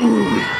Mm.